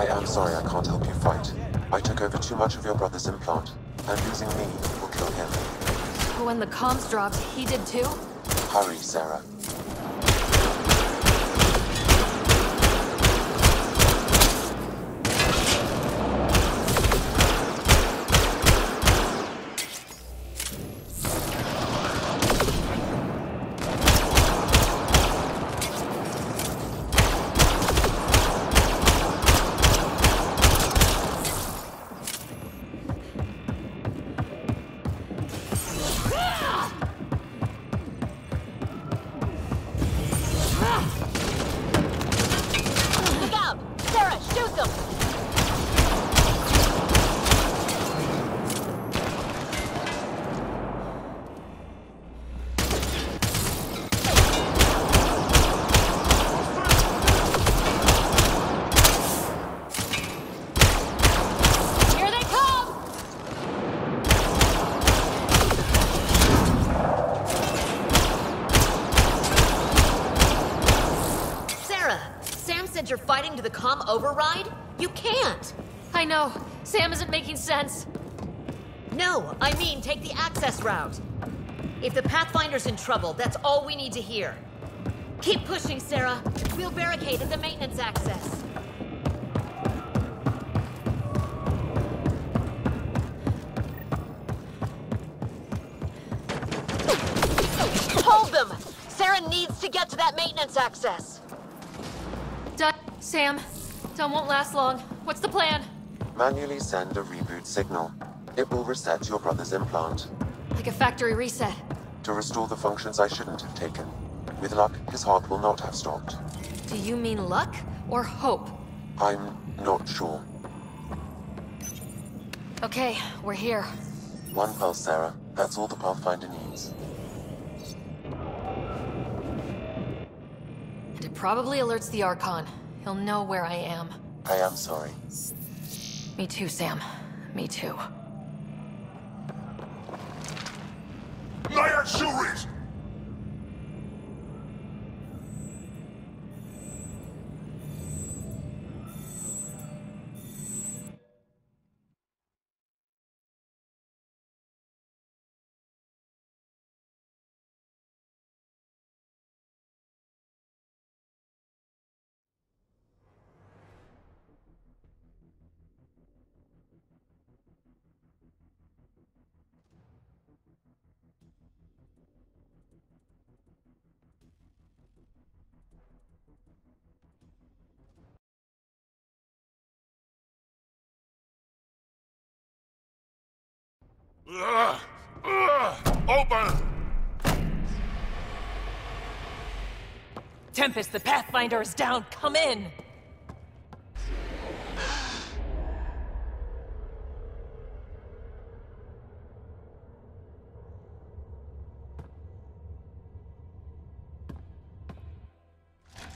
I am sorry I can't help you fight. I took over too much of your brother's implant, and losing me will kill him. When the comms dropped, he did too? Hurry, Sara. Look out! Sara, shoot them! Here they come! Sara, Sam said you're fighting to the comm override? You can't! I know. Sam isn't making sense. No, I mean take the access route. If the Pathfinder's in trouble, that's all we need to hear. Keep pushing, Sara. We'll barricade at the maintenance access. Hold them! Sara needs to get to that maintenance access. Sam, Done won't last long. What's the plan? Manually send a reboot signal. It will reset your brother's implant. Like a factory reset. To restore the functions I shouldn't have taken. With luck, his heart will not have stopped. Do you mean luck or hope? I'm not sure. Okay, we're here. One pulse, Sara. That's all the Pathfinder needs. And it probably alerts the Archon. He'll know where I am. I am sorry. Me too, Sam. Me too. Liar Shuris! Ugh! Ugh! Open! Tempest, the Pathfinder is down. Come in.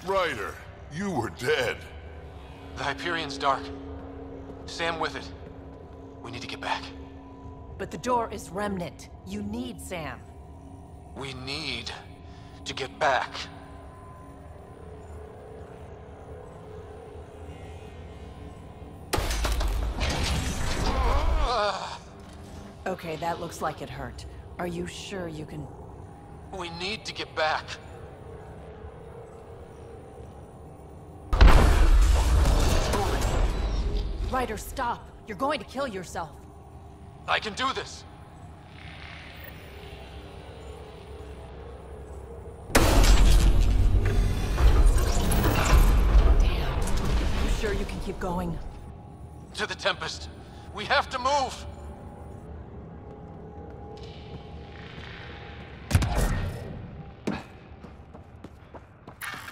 Ryder, you were dead. The Hyperion's dark. Sam with it. We need to get back. But the door is remnant. You need Sam. We need to get back. Okay, that looks like it hurt. Are you sure you can... We need to get back. Ryder, stop. You're going to kill yourself. I can do this. Damn. You sure you can keep going? To the Tempest. We have to move.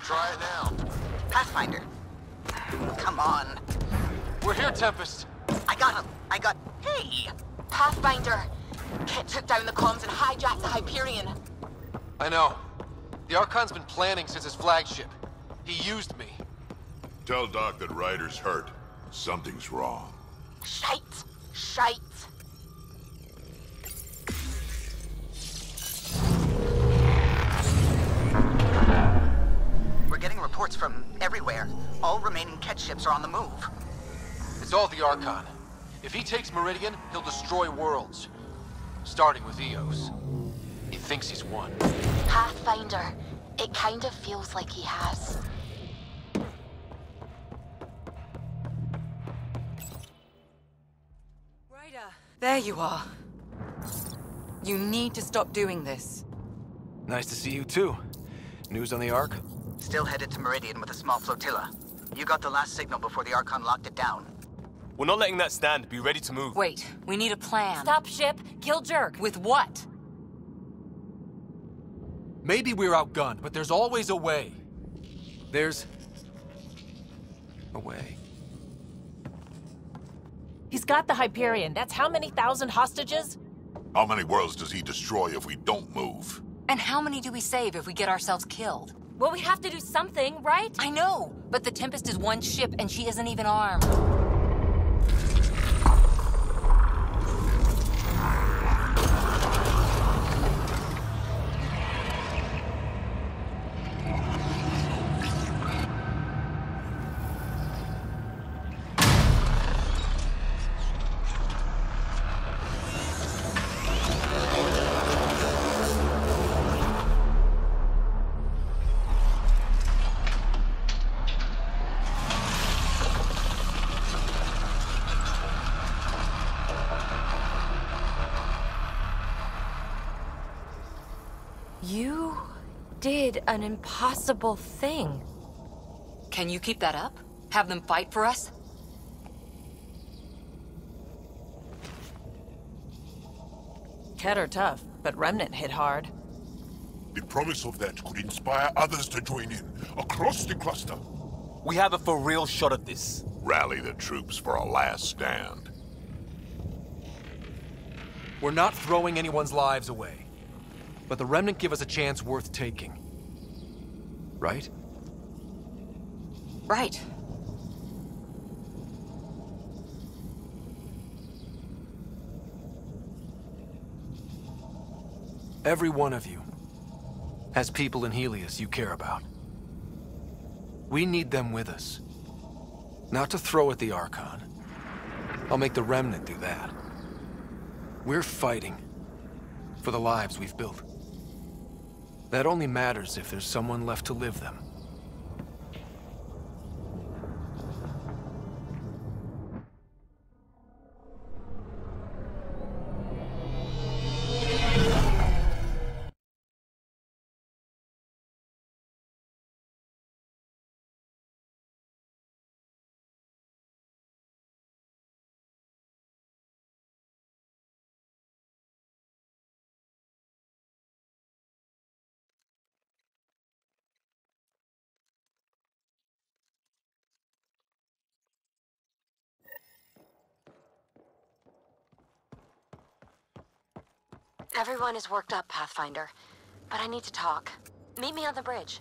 Try it now. Pathfinder. Come on. We're here, Tempest. I got him. I got... Hey! Pathfinder! Kett took down the comms and hijacked the Hyperion. I know. The Archon's been planning since his flagship. He used me. Tell Doc that Ryder's hurt. Something's wrong. Shite! Shite! We're getting reports from everywhere. All remaining Kett ships are on the move. It's all the Archon. If he takes Meridian, he'll destroy worlds. Starting with Eos. He thinks he's won. Pathfinder. It kind of feels like he has. Ryder, there you are. You need to stop doing this. Nice to see you too. News on the Ark? Still headed to Meridian with a small flotilla. You got the last signal before the Archon locked it down. We're not letting that stand. Be ready to move. Wait, we need a plan. Stop ship, kill Jerk. With what? Maybe we're outgunned, but there's always a way. There's... a way. He's got the Hyperion. That's how many thousand hostages? How many worlds does he destroy if we don't move? And how many do we save if we get ourselves killed? Well, we have to do something, right? I know, but the Tempest is one ship and she isn't even armed. You did an impossible thing. Can you keep that up? Have them fight for us? Kett are tough, but Remnant hit hard. The promise of that could inspire others to join in, across the cluster. We have a for real shot at this. Rally the troops for a last stand. We're not throwing anyone's lives away. But the Remnant give us a chance worth taking. Right? Right. Every one of you has people in Heleus you care about. We need them with us. Not to throw at the Archon. I'll make the Remnant do that. We're fighting for the lives we've built. That only matters if there's someone left to live them. Everyone is worked up, Pathfinder. But I need to talk. Meet me on the bridge.